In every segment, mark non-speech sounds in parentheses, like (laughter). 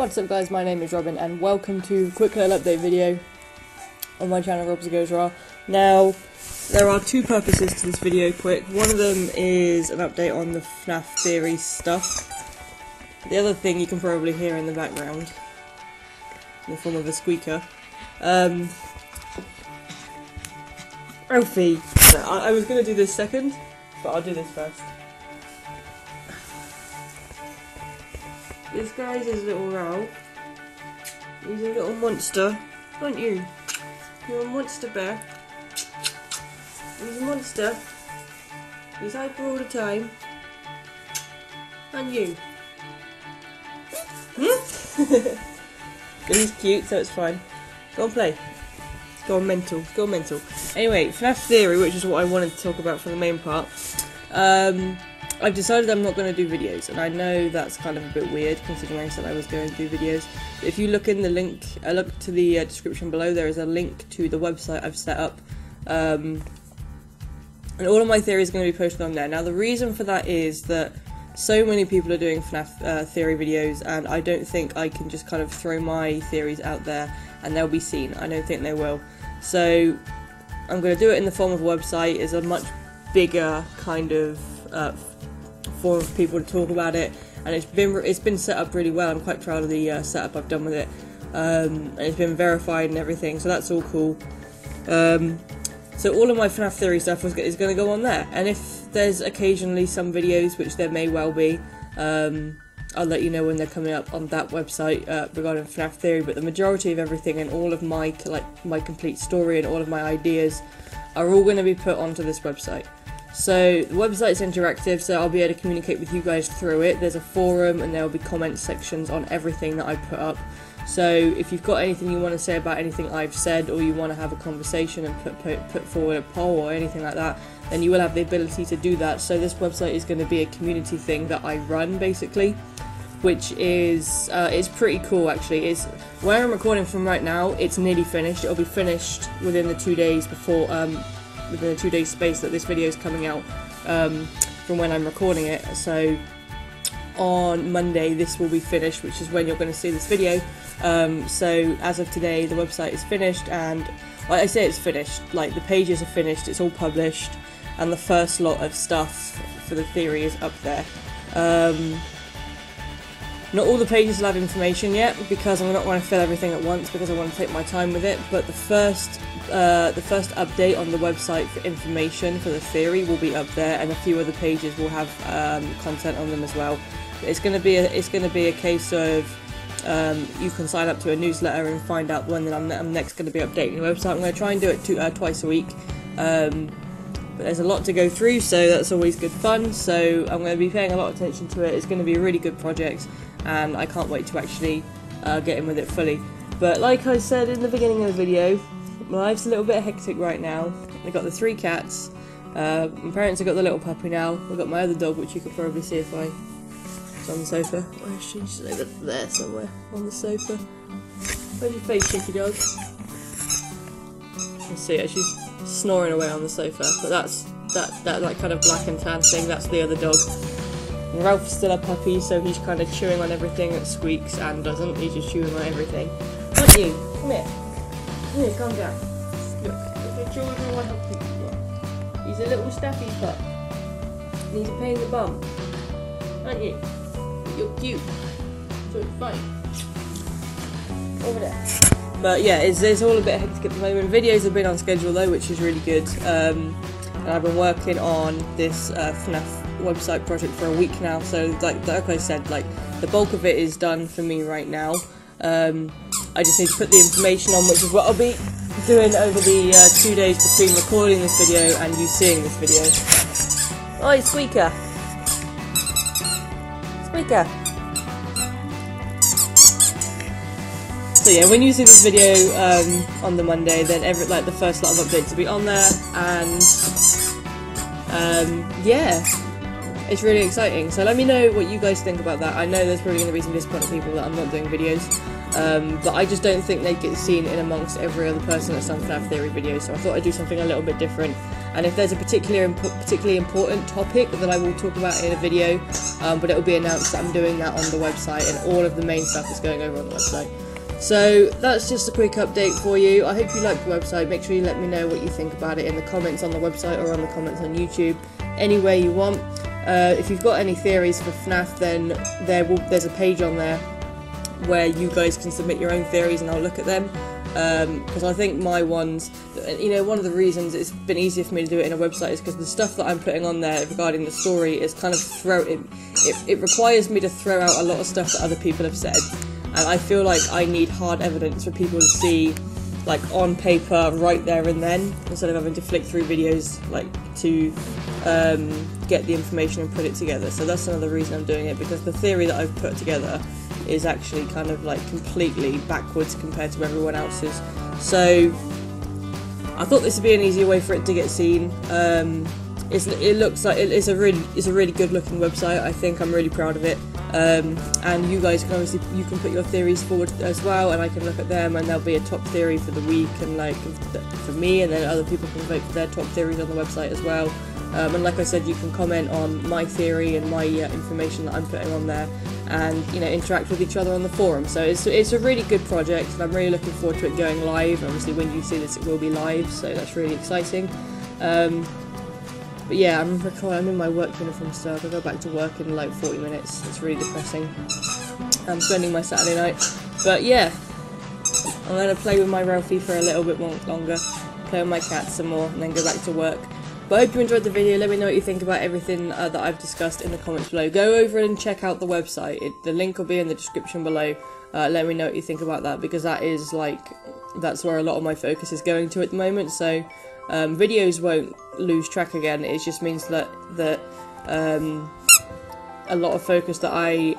What's up guys, my name is Robin and welcome to quick little update video on my channel Robzarr Goes Rawr. Now, there are two purposes to this video quick. One of them is an update on the FNAF theory stuff. The other thing you can probably hear in the background, in the form of a squeaker. Um! I, I was going to do this second, but I'll do this first. This guy's his little Ralph. He's a little monster, aren't you? You're a monster bear. He's a monster. He's hyper all the time. And you. Hmm? (laughs) he's cute, so it's fine. Go and play. Go on mental. Go on mental. Anyway, FNAF Theory, which is what I wanted to talk about for the main part. Um, I've decided I'm not going to do videos, and I know that's kind of a bit weird considering I said I was going to do videos. But if you look in the link, uh, look to the uh, description below, there is a link to the website I've set up. Um, and all of my theories are going to be posted on there. Now, the reason for that is that so many people are doing FNAF uh, theory videos, and I don't think I can just kind of throw my theories out there and they'll be seen. I don't think they will. So, I'm going to do it in the form of a website. It's a much bigger kind of uh, for people to talk about it, and it's been it's been set up really well. I'm quite proud of the uh, setup I've done with it, um, and it's been verified and everything, so that's all cool. Um, so all of my FNAF theory stuff is going to go on there, and if there's occasionally some videos, which there may well be, um, I'll let you know when they're coming up on that website uh, regarding FNAF theory. But the majority of everything and all of my like my complete story and all of my ideas are all going to be put onto this website. So the website's interactive, so I'll be able to communicate with you guys through it. There's a forum and there will be comment sections on everything that I put up. So if you've got anything you want to say about anything I've said, or you want to have a conversation and put, put put forward a poll or anything like that, then you will have the ability to do that. So this website is going to be a community thing that I run basically, which is uh, is pretty cool actually. Is where I'm recording from right now. It's nearly finished. It'll be finished within the two days before um, within a two day space that this video is coming out um, from when I'm recording it. So on Monday this will be finished, which is when you're going to see this video. Um, so as of today, the website is finished, and like I say, it's finished. Like the pages are finished, it's all published, and the first lot of stuff for the theory is up there. Um, not all the pages will have information yet because I'm not going to fill everything at once because I want to take my time with it. But the first, uh, the first update on the website for information for the theory will be up there, and a few other pages will have um, content on them as well. It's going to be a, it's going to be a case of um, you can sign up to a newsletter and find out when I'm, I'm next going to be updating the website. I'm going to try and do it two, uh, twice a week. Um, but there's a lot to go through, so that's always good fun. So I'm going to be paying a lot of attention to it. It's going to be a really good project and I can't wait to actually uh, get in with it fully. But like I said in the beginning of the video, my life's a little bit hectic right now. I've got the three cats, uh, my parents have got the little puppy now, I've got my other dog which you could probably see if I... On the sofa. Where she? She's over there somewhere, on the sofa. Where's your face, cheeky dog? You see her, she's snoring away on the sofa, but that's that, that like kind of black and tan thing, that's the other dog. Ralph's still a puppy, so he's kind of chewing on everything that squeaks and doesn't. He's just chewing on everything. Aren't you? Come here. Come here, calm down. Look, at children, you. He's a little staffy pup. And he's a pain in the bum. Aren't you? You're cute. So it's fine. Over there. But yeah, it's, it's all a bit hectic at the moment. Videos have been on schedule though, which is really good. Um, and I've been working on this uh, FNAF website project for a week now, so like like I said, like the bulk of it is done for me right now. Um, I just need to put the information on, which is what I'll be doing over the uh, two days between recording this video and you seeing this video. Oi, Squeaker! Squeaker! So yeah, when you see this video um, on the Monday, then every like the first lot of updates will be on there, and um, yeah, it's really exciting. So let me know what you guys think about that. I know there's probably going to be some disappointed people that I'm not doing videos, um, but I just don't think they get seen in amongst every other person that's done FNAF Theory videos, so I thought I'd do something a little bit different. And if there's a particular imp- particularly important topic that I will talk about in a video, um, but it will be announced that I'm doing that on the website, and all of the main stuff is going over on the website. So that's just a quick update for you. I hope you like the website. Make sure you let me know what you think about it in the comments on the website or on the comments on YouTube, any way you want. Uh, if you've got any theories for FNAF, then there will there's a page on there where you guys can submit your own theories and I'll look at them. Because I think my ones, you know, one of the reasons it's been easier for me to do it in a website is because the stuff that I'm putting on there regarding the story is kind of throw it, it. It requires me to throw out a lot of stuff that other people have said, and I feel like I need hard evidence for people to see, like on paper, right there and then, instead of having to flick through videos like to um, get the information and put it together. So that's another reason I'm doing it because the theory that I've put together is actually kind of like completely backwards compared to everyone else's. So I thought this would be an easier way for it to get seen. Um, it looks like it's a really it's a really good looking website. I think I'm really proud of it. Um, and you guys can obviously you can put your theories forward as well, and I can look at them, and there'll be a top theory for the week, and like for me, and then other people can vote for their top theories on the website as well. Um, and like I said, you can comment on my theory and my uh, information that I'm putting on there, and you know interact with each other on the forum. So it's it's a really good project, and I'm really looking forward to it going live. Obviously, when you see this, it will be live, so that's really exciting. Um, but yeah, I'm recording I'm in my work uniform still. I go back to work in like 40 minutes. It's really depressing. I'm spending my Saturday night. But yeah, I'm gonna play with my Ralphie for a little bit more longer, play with my cat some more, and then go back to work. But I hope you enjoyed the video. Let me know what you think about everything uh, that I've discussed in the comments below. Go over and check out the website. It, the link will be in the description below. Uh, let me know what you think about that because that is like that's where a lot of my focus is going to at the moment. So um, videos won't lose track again. It just means that that um, a lot of focus that I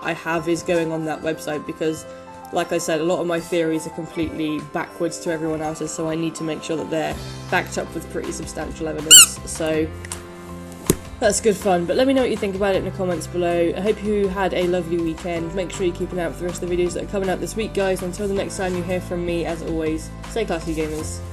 I have is going on that website because, like I said, a lot of my theories are completely backwards to everyone else's. So I need to make sure that they're backed up with pretty substantial evidence. So. That's good fun, but let me know what you think about it in the comments below. I hope you had a lovely weekend. Make sure you keep an eye out for the rest of the videos that are coming out this week, guys. Until the next time you hear from me, as always, stay classy, gamers.